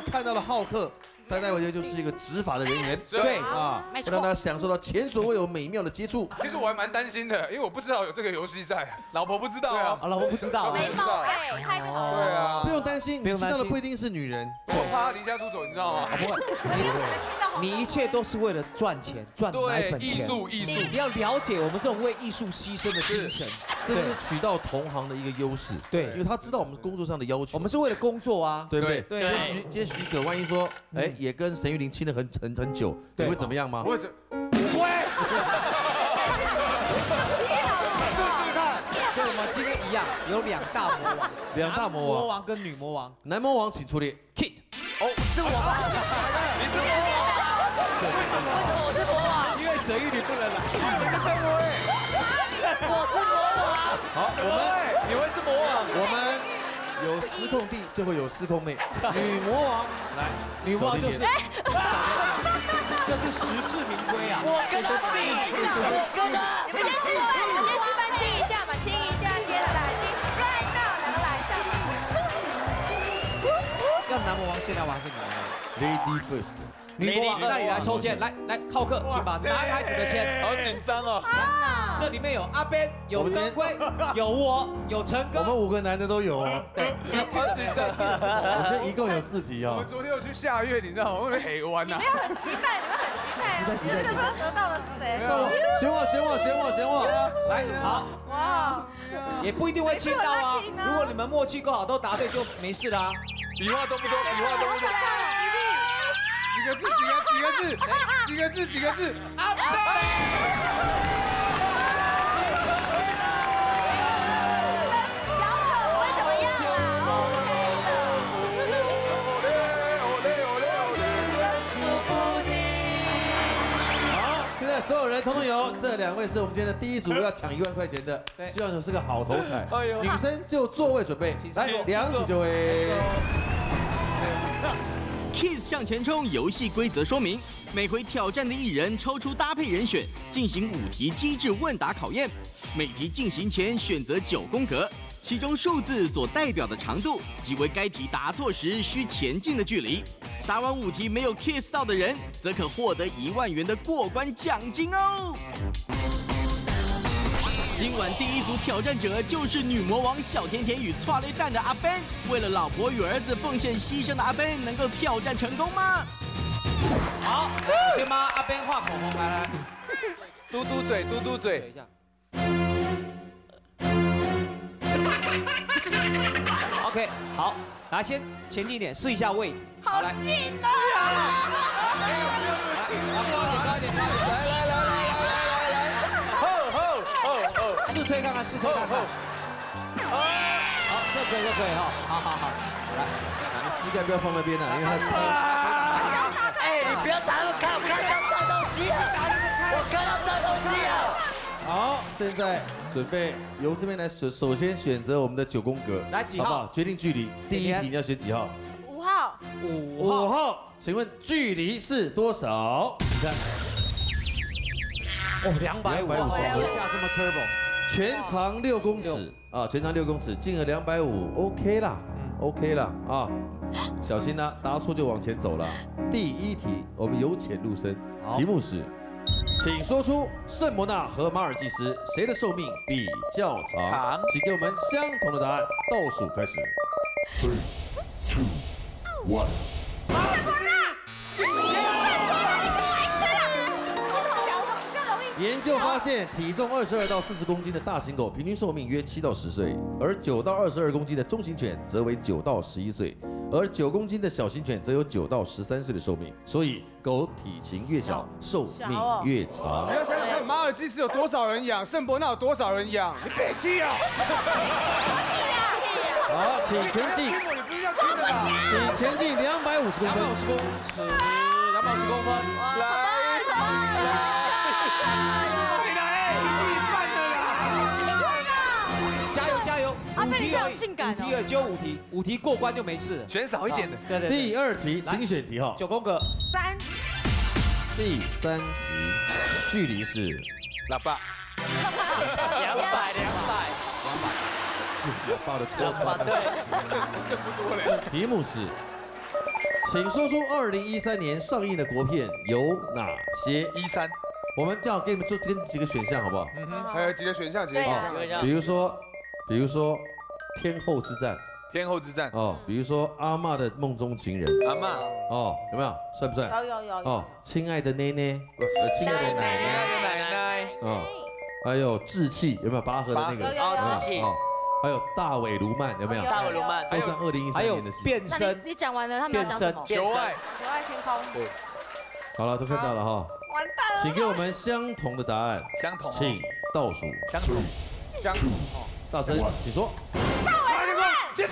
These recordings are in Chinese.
看到了浩克，在戴维杰就是一个执法的人员，对啊没，错让他享受到前所未有美妙的接触。其实我还蛮担心的，因为我不知道有这个游戏在。老婆不知道对啊老婆不知道啊，眉毛哎，太好了。对啊不，用担心，你知道的不一定是女人。我怕他离家出走，你知道吗？不会，你你一切都是为了赚钱，赚奶粉钱。术艺术，你要了解我们这种为艺术牺牲的精神。这个是取到同行的一个优势，对因为他知道我们工作上的要求，我们是为了工作啊。对不对？对今天许今天许可万一说，哎，也跟沈玉琳亲了很很很久，你对会怎么样吗不？会这，所以我们今天一样有两大魔王，两大魔王魔王跟女魔王。男魔王请出列。Kid，我你是魔王，为什么我是魔王因为沈玉琳不能来。我是魔王。好，我们你会是魔王？我们有失控弟就会有失控妹，女魔王来，女魔王就是 这是实至名归啊！我跟他比，我跟他。你们先示范，你们先示范亲一下嘛，亲一下，接着来，亲，right now，两个来一下。要男魔王现在玩是女魔王。Lady First，女魔王，那你来抽签，来来，浩克，请把男孩子的签。好紧张哦。这里面有阿 Ben，有张辉，有我，有陈哥我们。五个男的都有哦，对。我们一共有四题哦我们。昨天有去下月，你知道吗？我们黑湾呐。很期待，你们很期待，这不知道得到的是谁？选我，选我，选我，选我！来，好，哇，也不一定会签到啊。如果你们默契够好，都答对就没事啦。笔画多不多？笔画多不多？几个字？几个几个字？几个字？几个字？阿 Ben，所有人通通有，这两位是我们今天的第一组要抢一万块钱的，希望是个好头彩 哎。呦女生就座位准备，来请两组就位。Kiss 向前冲游戏规则说明：每回挑战的艺人抽出搭配人选，进行五题机智问答考验。每题进行前选择九宫格，其中数字所代表的长度，即为该题答错时需前进的距离。答完五题没有 kiss 到的人，则可获得一万元的过关奖金哦。今晚第一组挑战者就是女魔王小甜甜与搓雷蛋的阿 Ben。为了老婆与儿子奉献牺牲的阿 Ben，能够挑战成功吗？好，来先帮阿 Ben 画口红，来来，嘟嘟嘴，嘟嘟对嘴一。下。OK，好，来先前进一点，试一下位置。好近呐！不要不要不要！来，高点高点！来来来来来来来！吼吼吼吼！试推看看，试推看看。好，可以可以哦。好好好，来，你膝盖不要放那边呢，因为它。啊！哎，你不要打我，看我看到脏东西啊！我看到脏东西啊。好，现在准备由这边来首首先选择我们的九宫格，来几号？决定距离，第一题你要选几号？五号，五请问距离是多少？你看，哦，两百五，250一下这么 turbo，全长六公尺。啊，全长六公尺，金额两百五，OK 啦，嗯，OK 啦啊，小心啦、答错就往前走了。第一题，我们由浅入深，题目是，请说出圣伯纳和马尔济斯谁的寿命比较长？长？请给我们相同的答案，倒数开始。研究发现，体重二十二到四十公斤的大型狗平均寿命约七到十岁，而九到二十二公斤的中型犬则为九到十一岁，而九公斤的小型犬则有九到十三岁的寿命。所以，狗体型越小，寿命越长你。要想想看，马尔济斯有多少人养，圣伯纳有多少人养？你别气啊！好，请前进，请前进两百五十公分两百五。十公尺，两百五十公分，加油加油！阿贝你是好五题而已性感哦五题而已只有五题，五题过关就没事了。选少一点的。对对，第二题，请选题哈。九宫格，三，第三题，距离是喇叭，两百两百，爸的错穿对，剩不多嘞。题目是，请说出二零一三年上映的国片有哪些？一三，我们这样给你们做跟几个选项好不好？嗯哼，还有几个选项，几个选项。比如说，比如说天后之战。天后之战，哦，比如说阿嬷的梦中情人。阿妈，哦，有没有？帅不帅？有有有哦，亲爱的奶奶，呃，亲爱的奶奶。奶奶，哦，还有志气有没有？拔河的那个。有有有哦志气哦，还有大尾卢曼有没有？大尾卢曼，都是二零一三年的事。变身。你，你讲完了，他们要讲什么？变身。求爱，求爱天空，对。好了，都看到了哈，完蛋了，请给我们相同的答案，相同，请倒数，相同，相同，大声，请说。求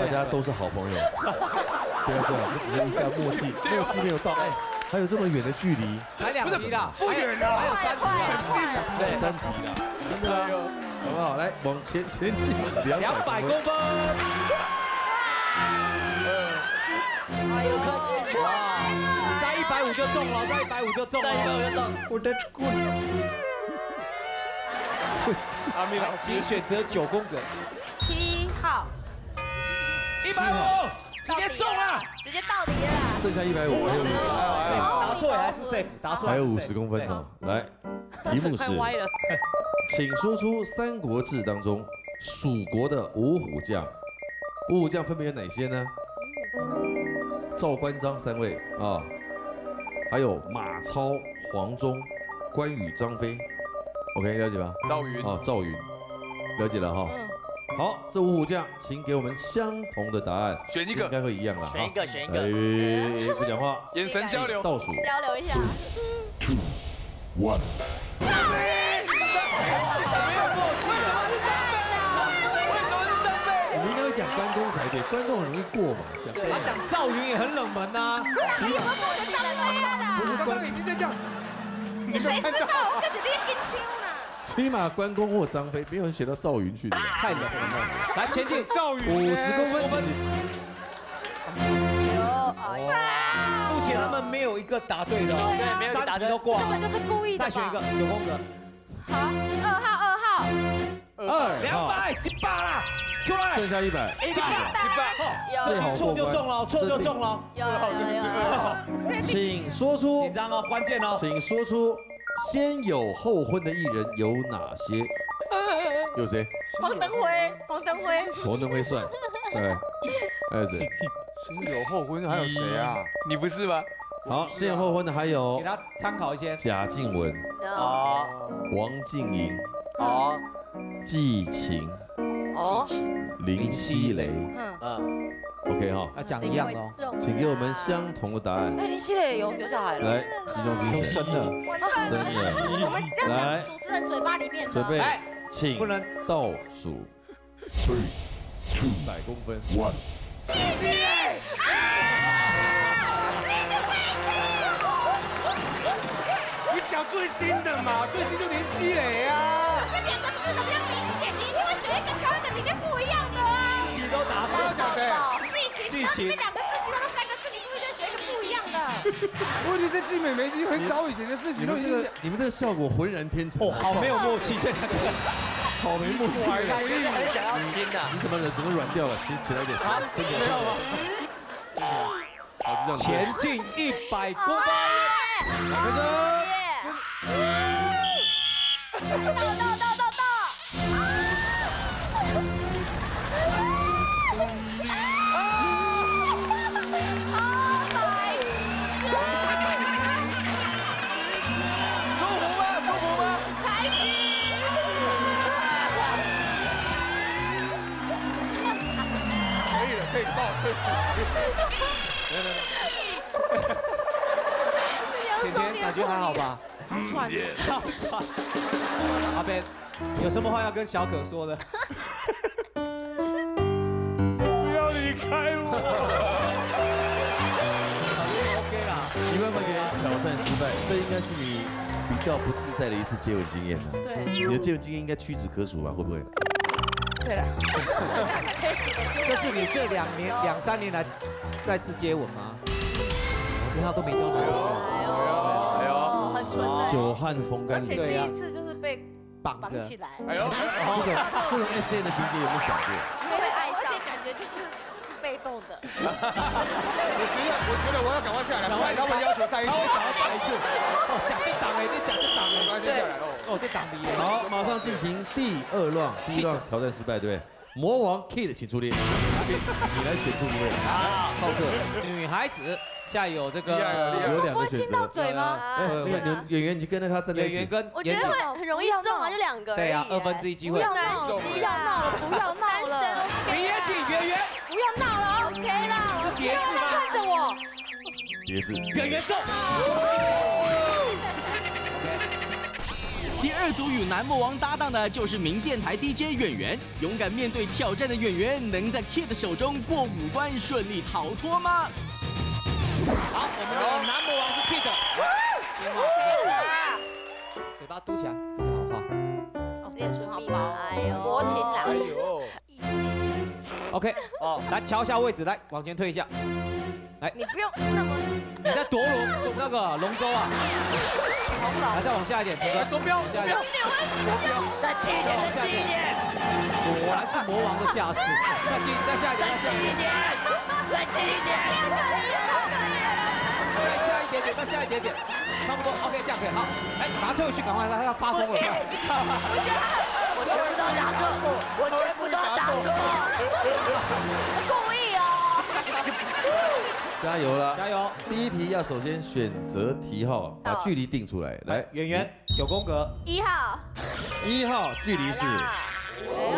大家都是好朋友，不要这样，就只是一下默契，默契没有到，哎，还有这么远的距离，才两题啦，不远啊还有三题快啊，快还有三题啦，真的啊，好不好？来，往前前进 两两百公分，哎呦，客气。哇，再一百五就中了，再一百五就中再一个我。就中，我的棍，阿米老师选择九宫格，百五，直接中了。直接到底了。剩下一百五，还有五十答错也还是 safe，答错还有五十公分哦。来，题目是，歪了，请说出《三国志》当中蜀国的五虎将，五虎将分别有哪些呢？赵关张三位啊，还有马超、黄忠、关羽、张飞。OK，了解吧？赵云，啊，赵云，了解了哈。好，这五虎将，请给我们相同的答案，选一个应该会一样了哈。选一个选一个哎，不讲话，眼神交流，倒数。交流一下。我们应该会讲关公才对，关公很容易过嘛。讲他讲赵云也很冷门呐，不是刚关刚已经在讲，你没有看到？我就是你给听啦。起码关公或张飞，没有人写到赵云去的。太冷门了。来前进，赵云五十公分，目前他们没有一个答对的哦，对没有一个答对都挂根。本就是故意的吧。再选一个九宫格，好，二号二号，二号，两百几把啦，出来，剩下一百，一百，有最好错就中了，错就中了，有有有有。请说出紧，张哦，关键哦，请说出先有后婚的艺人有哪些？有谁？黄登辉，黄登辉，黄登辉算，对，还有谁？先有后婚，还有谁啊？你不是吗？好，先有后婚的还有给他参考一些。贾静雯、哦王静莹、哦季晴、季晴，林熙蕾。嗯，嗯，OK 哈，要讲一样哦，请给我们相同的答案。哎，林熙蕾有有小孩了。来，集中精神，都生了，真的，我们这样来。讲主持人嘴巴里面的，准备来，请不能倒数，three two 百公分。你讲最新的嘛，最新就林熙蕾啊。季晴，季晴这两个字，其他都三个字，你是不是就选一个不一样的？问题是季美眉已经很早以前的事情，都已经们这个，你们这个效果浑然天成，哦，好没有默契，这两个好没默契。怀感觉是很想要亲的，你怎么人整个软掉了？起起来一点，啊身体没有吗？好，就这样。前进一百公分，开始。到感觉还好吧？好串，好喘。阿贝，有什么话要跟小可说的？不要离开我。挑战失败，这应该是你比较不自在的一次接吻经验了。对你的接吻经验应该屈指可数吧？会不会？对了，这是你这两年 两三年来再次接吻吗？我跟他都没交男朋纯的。久旱风干而且柳，对啊第一次就是被绑。绑起来，哎呦，这种这种 S N 的情节有没有想过？因为爱上，感觉就是是被动的。我觉得，我觉得我要赶快下来，赶快他们要求再一起他，会想要再一次，哦，讲这档哎，你讲这档赶快哎，接下来喽。哦，这档你好，马上进行第二 round，第一 round 挑战失败，对不对？魔王 Kid 请出列，你来选出一位。好，浩克女孩子下有这个有两个选亲到择。嘴吗？哎，那个演演员，你跟着他站在一起。演员跟我觉得会很容易中啊，就两个。对啊，二分之一机会。不要闹了，不要闹了，不要闹了。单身李严谨演员不要闹了，OK 了。是叠字吗？看着我，叠字。演员中。二组与男魔王搭档的就是名电台 DJ 演员，勇敢面对挑战的演员，能在 Kid 手中过五关顺利逃脱吗？好，我们的男魔王是 Kid，听话，啦，嘴巴嘟起来，讲好话。练唇密码，哎呦，薄情郎哎呦，OK，哦，来瞧一下位置，来往前推一下。你不用那么你在夺龙那个龙舟啊？来，再往下一点，陈哥，多标，往下一点，再近一点，再近一点，果然是魔王的架势。再近，再下一点，再下一点，再近一点，再下一点点，再下一点点，差不多。OK，这样可以。好，哎，把他推回去，赶快，他要发疯了。我全部都打错，我全部都打错。加油了！加油！第一题要首先选择题号，把距离定出来。来，演员九宫格，一号，一号距离是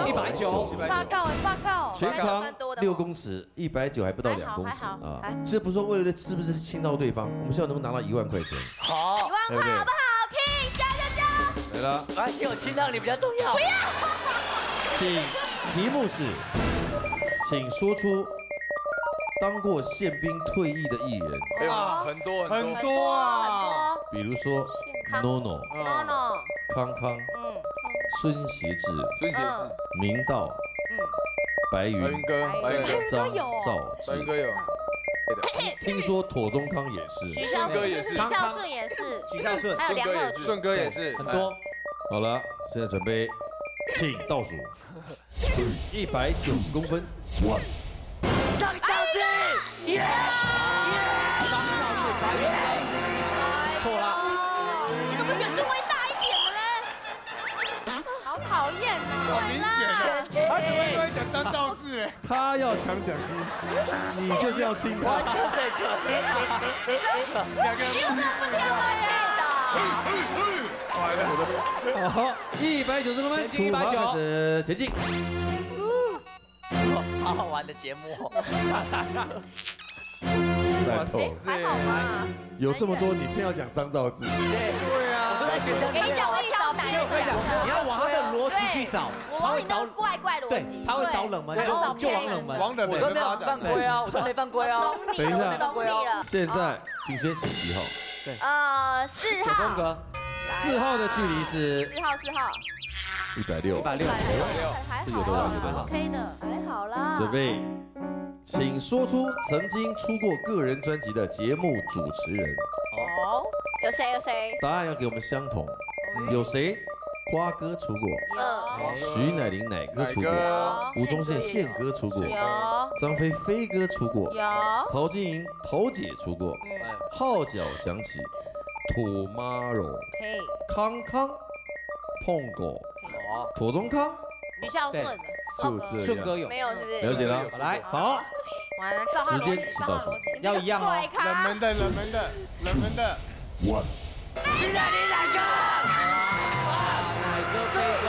一百九，报告报告，全长六公尺，一百九还不到两公尺啊。这不是说为了是不是亲到对方，我们希望能够拿到一万块钱。好一，万块好不好？King 加加加！来了，没关系，我亲到你比较重要。请题目是，请说出当过宪兵退役的艺人，哎呦，很多很多，很多啊，比如说 NONO、no no，康。康、嗯孙协志、孙协志，明道、嗯，白云。白云、哥，白云哥，张有。兆白云志。哥有，听说妥中康也是。徐孝顺。哥也是。徐孝顺也是，许孝顺，还有梁鹤，顺哥也是，很多。好了，现在准备，请倒数，一百九十公分。张兆志，耶！张兆志，白云哥，错了。你怎么选吨位大一点的嘞？好讨厌好哦。明显哦，他怎么都在讲张兆志？他要抢奖金，你就是要亲他。这最蠢。两个人不挑对的。好，一百九十公分，前进出发开始前进。好好玩的节目哦。烂透了，还好吗？有这么多，你偏要讲张兆志。对啊，我都在学校我跟你讲，我挑男的讲。你要往他的逻辑去找，他会找怪怪逻对辑，，他会找冷门，就就往冷门。王冷我都没有犯规啊，我都没犯规啊。懂你了，等一下我懂你了。现在请先请几号？对呃，四九宫四号的距离是四号，四号，一百六一，百六。还好这有的玩有的玩。OK 的，还好啦。准备，请说出曾经出过个人专辑的节目主持人。哦，有谁？有谁？答案要给我们相同。有谁？瓜哥出过，嗯，徐乃麟乃哥出过，哥，吴宗宪宪哥出过，有张飞飞哥出过，有，陶晶莹陶姐出过，嗯，号角响起，，Tomorrow，，康康，碰狗，哦，妥中康，吕孝顺，就这样。顺哥有，没有，是不是？了解了，来，好，完了，时间是要一样哦。冷门，的，冷门的，冷门的，徐乃麟哪个？哪个？飞哥？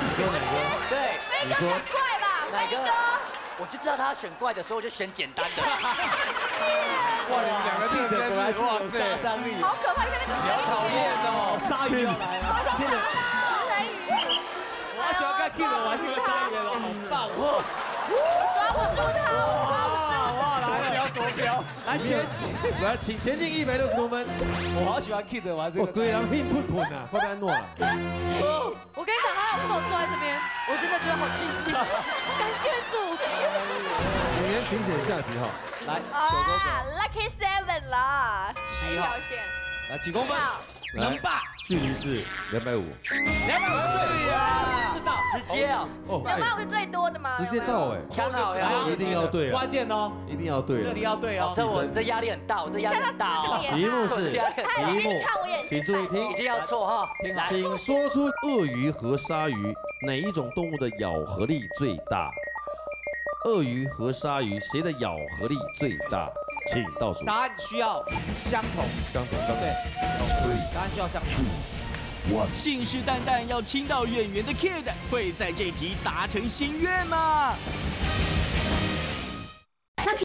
你说哪个？对，你说怪吧？哪个？飞哥，？我就知道他要选怪的，所以我就选简单的。哇，你们两个？真的果然是有杀塞，伤力。好可怕！你看那个？好讨厌哦，鲨鱼要来了。King 玩这个单元了，好棒哦！抓不住他，哇哇来了，要夺标。来前，来，请前进一百六十公分。我好喜欢 Kid 玩这，个。鬼狼硬喷喷啊，快被安诺了。我跟你讲，他有空坐在这边，我真的觉得好庆幸，感谢主。演员请选下集哈。来，好啦，Lucky Seven 了，七号一条线。来几公分？能吧？距离是两百五。两百五岁呀，是到，直接啊，哦，两百五是最多的吗？直接到哎，看好呀。一定要对啊，关键哦，一定要对这里要对哦。这我这压力很大，我这压力很大哦。题目是太题目看我眼，睛请注意听一，定要错哈。来，请说出鳄鱼和鲨鱼哪一种动物的咬合力最大？鳄鱼和鲨鱼谁的咬合力最大？请倒数。答案需要相同，相同，相同。对，答案需要相同。信誓旦旦要亲到演员的 Kid 会在这题达成心愿吗？